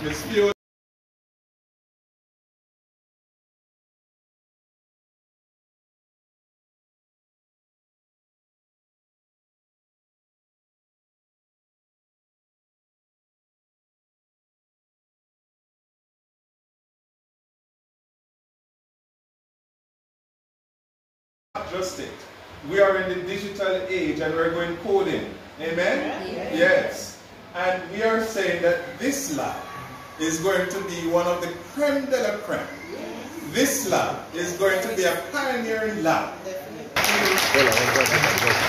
It's still just it. We are in the digital age and we're going coding. Amen? Yes. yes. And we are saying that this life is going to be one of the creme de la creme. This lab is going to be a pioneering lab. Definitely.